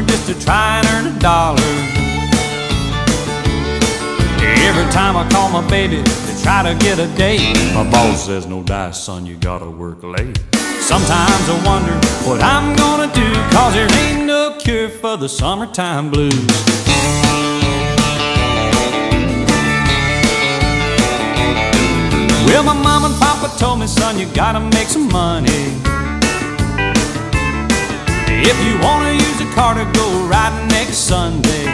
summer just to try and earn a dollar. Every time I call my baby to try to get a date, my boss says, No dice, son, you gotta work late. Sometimes I wonder what I'm gonna do, cause there ain't no cure for the summertime blues. Well, my mom and papa told me, son, you gotta make some money. If you wanna car to go riding next Sunday.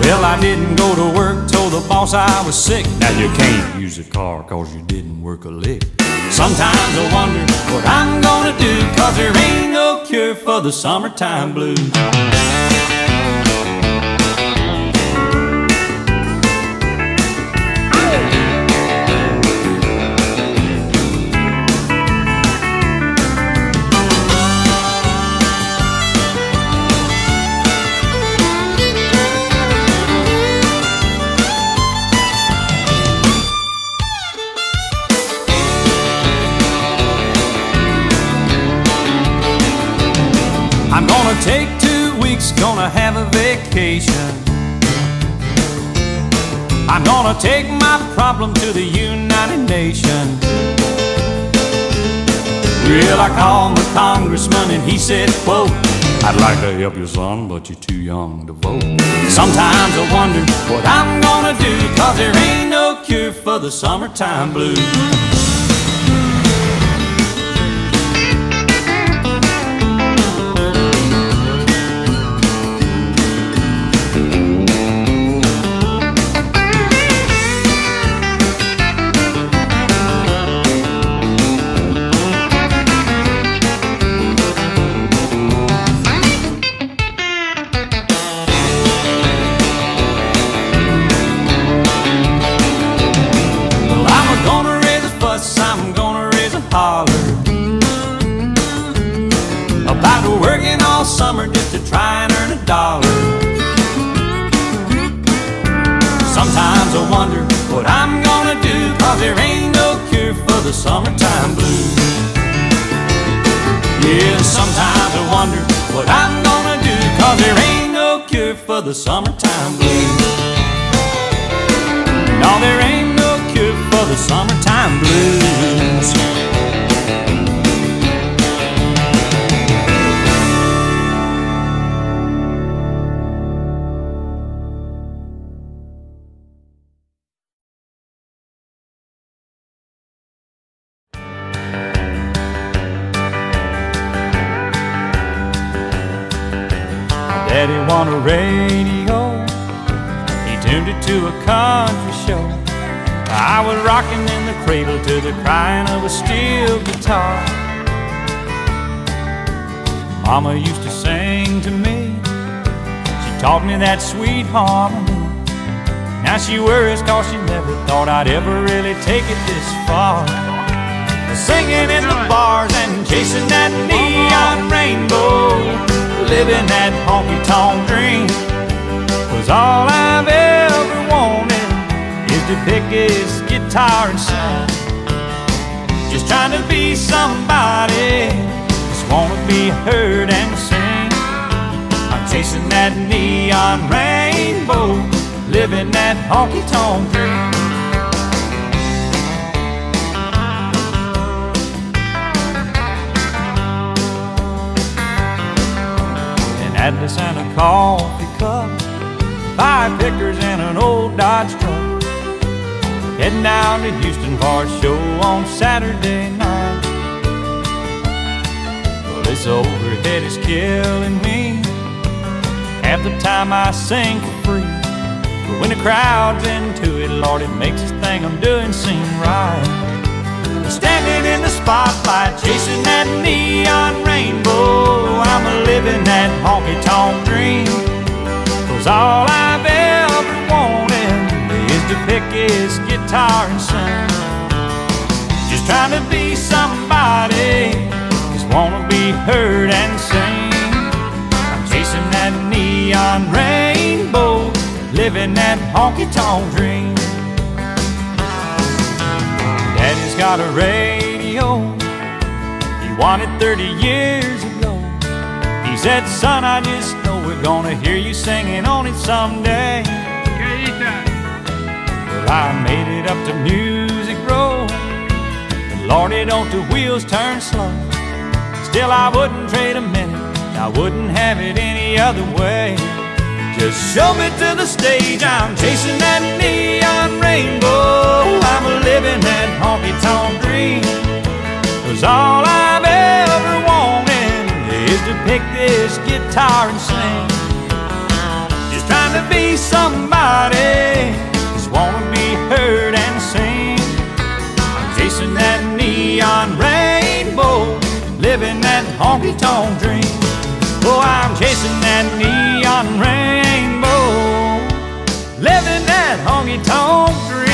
Well, I didn't go to work, told the boss I was sick. Now you can't use a car cause you didn't work a lick. Sometimes I wonder what I'm gonna do, cause there ain't no cure for the summertime blues. I'm gonna take two weeks, gonna have a vacation. I'm gonna take my problem to the United Nations. Well, I called my congressman and he said, quote, I'd like to help you, son, but you're too young to vote. Sometimes I wonder what I'm gonna do, cause there ain't no cure for the summertime blues. Gonna a holler. About working all summer just to try and earn a dollar. Sometimes I wonder what I'm gonna do Cause there ain't no cure for the summertime blues. Yeah, sometimes I wonder what I'm gonna do Cause there ain't no cure for the summertime blues. No, there ain't no cure for the summertime blues. Daddy want a radio he tuned it to a country show. I was rocking in the cradle to the crying of a steel guitar. Mama used to sing to me. She taught me that sweet harmony. Now she worries cause she never thought I'd ever really take it this far. Singing in the bars and chasing that rainbow. Living that honky tonk dream was all I've ever wanted is to pick his guitar and sing. Just trying to be somebody, just wanna be heard and sing. I'm chasing that neon rainbow, living that honky tonk dream. Atlas and a coffee cup five pickers and an old Dodge truck. Heading down to Houston for a show on Saturday night. Well, this overhead is killing me. Half the time I sing for free. But when the crowd's into it, Lord, it makes this thing I'm doing seem right. Standing in the spotlight, chasing that neon rainbow. Living that honky tonk dream. Cause all I've ever wanted is to pick his guitar and sing. Just trying to be somebody, just wanna be heard and seen. I'm chasing that neon rainbow, living that honky tonk dream. Daddy's got a radio, he wanted 30 years said, son, I just know we're gonna hear you singing on it someday. Well, I made it up to Music Row. Lordy, don't the wheels turn slow. Still, I wouldn't trade a minute. I wouldn't have it any other way. Just show me to the stage. I'm chasing that neon rainbow. I'm living that honky tonk dream. Cause all I've his guitar and sing. He's trying to be somebody, just wanna be heard and seen. Chasing that neon rainbow, living that honky tonk dream. Oh, I'm chasing that neon rainbow, living that honky tonk dream.